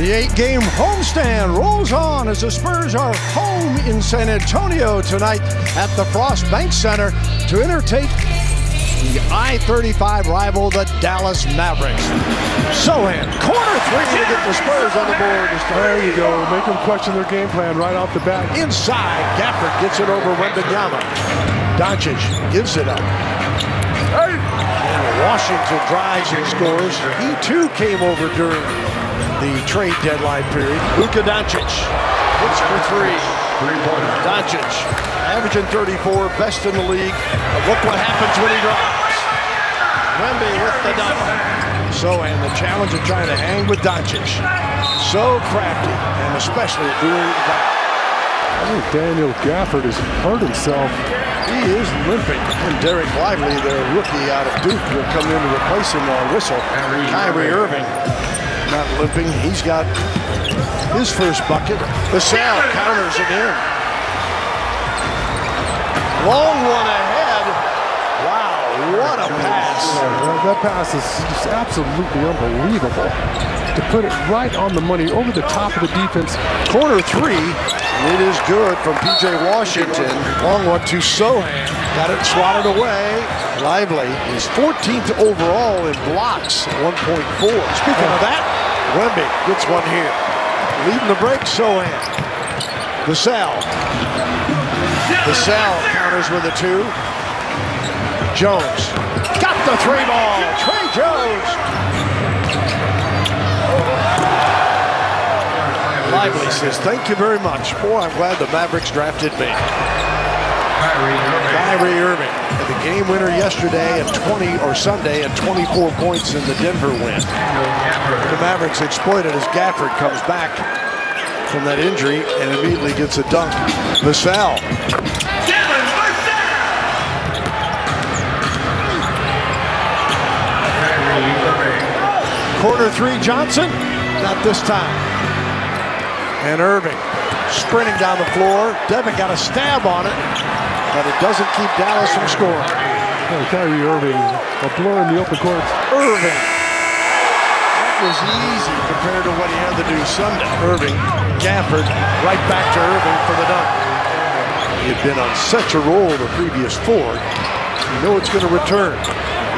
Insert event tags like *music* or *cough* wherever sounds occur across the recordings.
The eight-game homestand rolls on as the Spurs are home in San Antonio tonight at the Frost Bank Center to entertain the I-35 rival, the Dallas Mavericks. Sochan, corner three to get the Spurs on the board. There you go. Make them question their game plan right off the bat. Inside, Gafford gets it over Wembanyama. Doncic gives it up. And Washington drives and scores. He too came over during the trade deadline period. Luka Doncic hits for three. Three-pointer. Doncic averaging 34, best in the league. But look what happens when he drops. Wemby with the dunk. So, and the challenge of trying to hang with Doncic. So crafty, and especially doing that. I think Daniel Gafford has hurt himself. He is limping. And Dereck Lively, their rookie out of Duke, will come in to replace him on whistle. Kyrie Irving not limping. He's got his first bucket. Vassell counters it in. Long one ahead. Wow, what a pass. That, that pass is just absolutely unbelievable. To put it right on the money, over the top of the defense. Corner three. It is good from P.J. Washington. Long one to Sochan. Got it swatted away. Lively. He's 14th overall in blocks, 1.4. Speaking of that, Wemby gets one here. Leading the break, Sochan. Vassell. Vassell counters with a two. Jones. Got the three ball. Tre Jones. Lively says, thank you very much. Boy, I'm glad the Mavericks drafted me. Kyrie Irving had the game winner yesterday at 20 or Sunday at 24 points in the Denver win. The Mavericks exploited as Gafford comes back from that injury and immediately gets a dunk. Vassell. Corner three, Johnson. Not this time. And Irving sprinting down the floor. Devin got a stab on it, but it doesn't keep Dallas from scoring. Kyrie Irving, a blur in the open court. Irving. That was easy compared to what he had to do Sunday. Irving, Gafford, right back to Irving for the dunk. He had been on such a roll the previous four. You know it's going to return.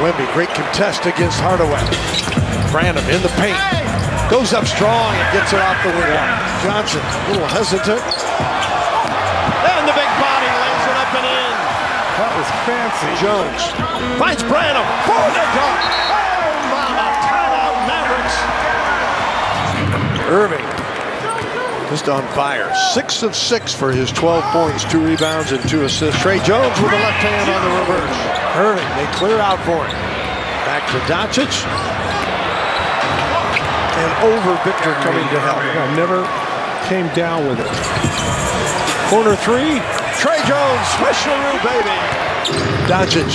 Wemby, great contest against Hardaway. Branham in the paint. Goes up strong and gets it off the window. Johnson, a little hesitant. And the big body lays it up and in. That was fancy. Jones finds Branham for the dunk. Oh, mama, timeout Mavericks. Irving just on fire. Six of six for his 12 points, two rebounds, and two assists. Tre Jones with the left hand on the reverse. Irving, they clear out for him. Back to Doncic. And over Victor coming to help. Yeah, never came down with it. Corner three. Tre Jones, special swisheroo, baby. Doncic.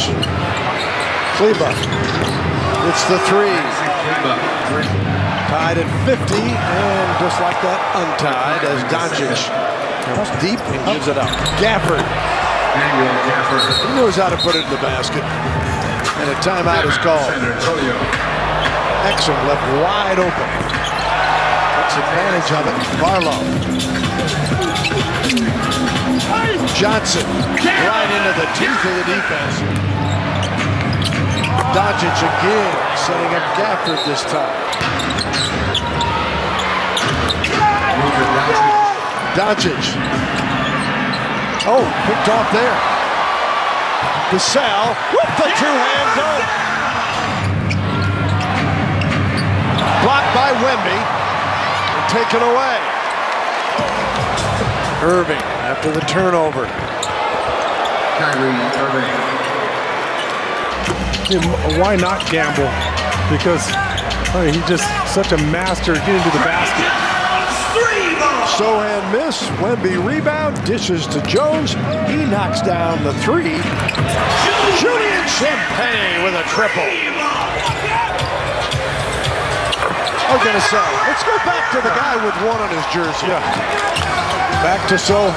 Kleber. It's the three. Tied at 50, and just like that, untied as Doncic comes deep and gives it up. Gafford. He knows how to put it in the basket. And a timeout is called. Exum left wide open. Takes advantage of it. Barlow. Johnson right into the teeth of the defense. Doncic again, setting up Gafford this time. Doncic. Oh, picked off there. Vassell with the two-hand dunk. Oh, by Wemby and taken away. Irving after the turnover. Yeah, Why not gamble? Because I mean, he's just such a master at getting to the basket. Sochan miss. Wemby rebound. Dishes to Jones. He knocks down the three. Julian Champagnie with a triple. I was going to say, let's go back to the guy with one on his jersey. Yeah. Back to Sochan.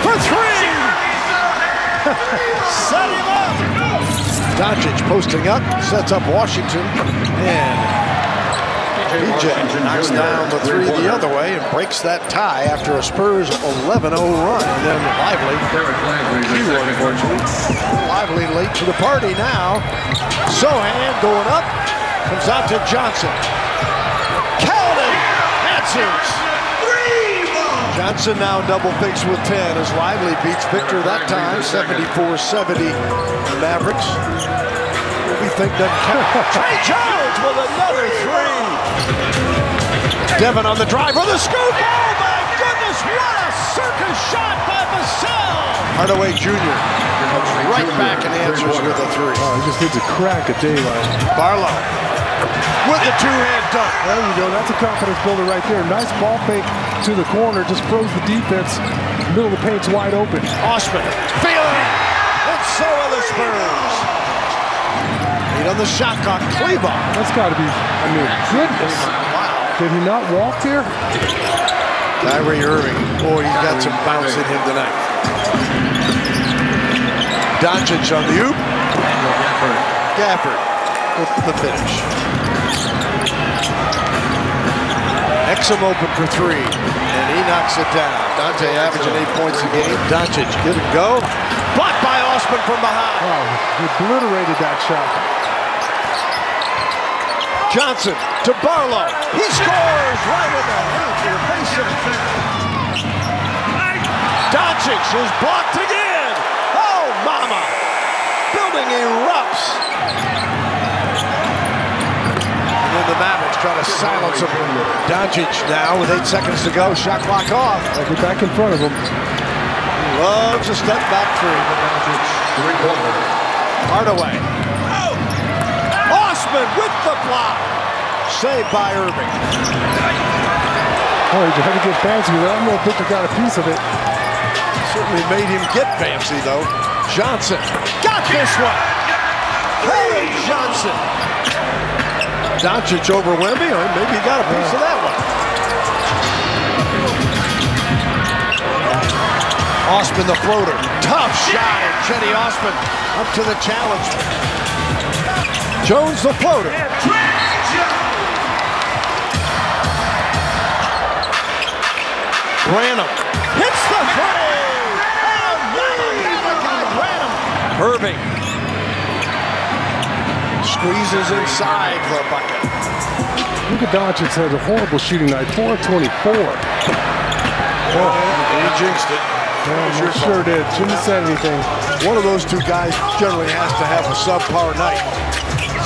For three! *laughs* Set him up! Doncic posting up, sets up Washington, and PJ knocks down the three the other way and breaks that tie after a Spurs 11-0 run. And then Lively, Q unfortunately, Lively late to the party now. Sochan going up, comes out to Johnson. Keldon answers. Johnson now double figures with 10 as Lively beats Victor that time, 74-70 Mavericks. We think doesn't count. Tre Jones with another three. Devin on the drive with a scoop. Oh my goodness, what a circus shot by Vassell. Hardaway Jr. comes right back and answers with a three. Oh, he just needs a crack at daylight. Barlow with the two-hand dunk. There you go. That's a confidence builder right there. Nice ball fake to the corner. Just froze the defense. Middle of the paint's wide open. Osman feeling it. And so are the Spurs. Eight on the shot clock. Kleber. That's got to be, I mean, goodness. Wow. Did he not walk there? Kyrie Irving. Boy, he's got some bounce in him tonight. Doncic on the oop. Gafford with the finish. Exum open for three, and he knocks it down. Dante averaging eight points a game. Doncic, good to go. Blocked by Osman from behind. Wow, he obliterated that shot. Johnson to Barlow. He scores right in the head to the face of the Doncic is blocked again. Oh, mama. Building erupts. And then the Mavericks try to silence him. Doncic now with eight seconds to go. Shot clock off. Like we're back in front of him. Loves a step back three. Hardaway. Oh! Osman with the block. Saved by Irving. Oh, he had to get fancy with it. I don't know if Victor got a piece of it. Certainly made him get fancy, though. Johnson got this one. Hey, Johnson. Doncic over Wemby, or maybe he got a piece of that one. Osman the floater. Tough shot, and Cedi Osman up to the challenge. Jones the floater. Branham hits the three. Malaki Branham. Irving squeezes inside the bucket. Luka Doncic has a horrible shooting night. 4 of 24. Oh, he jinxed it. Yeah, he sure did. Shouldn't have said anything. One of those two guys generally has to have a subpar night.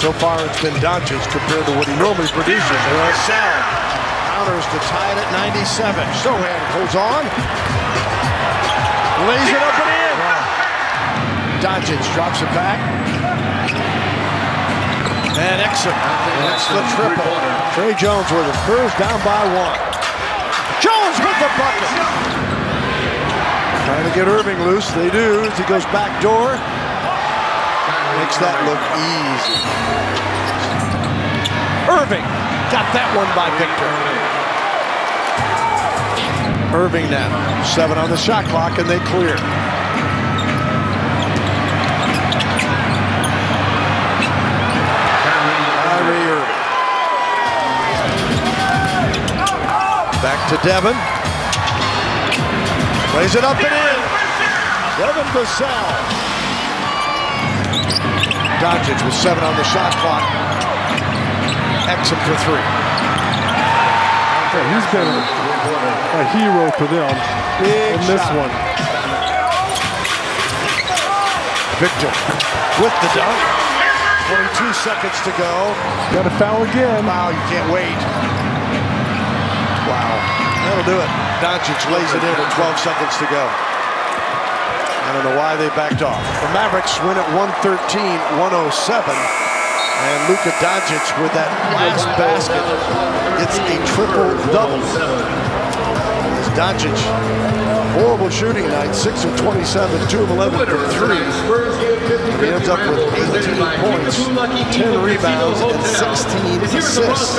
So far, it's been Doncic compared to what he normally produces. Sal counters to tie it at 97. Sochan holds on. Lays it up and in. Doncic drops it back. And Exum. That's the triple. Tre Jones with it. Spurs down by one. Jones with the bucket. Trying to get Irving loose. They do as he goes back door. Makes that look easy. Irving got that one by Victor. Irving now. Seven on the shot clock and they clear. To Devin. Plays it up and in. Devin Vassell. Doncic with seven on the shot clock. Exum for three. Yeah, he's been a hero for them Big in this shot. one. Victor with the dunk. 22 seconds to go. Got a foul again. Wow, you can't wait. That'll do it. Doncic lays it in with 12 seconds to go. I don't know why they backed off. The Mavericks win at 113-107. And Luka Doncic with that last basket gets a triple-double. Doncic, horrible shooting night, 6 of 27, 2 of 11 from 3. He ends up with 18 points, 10 rebounds, and 16 assists.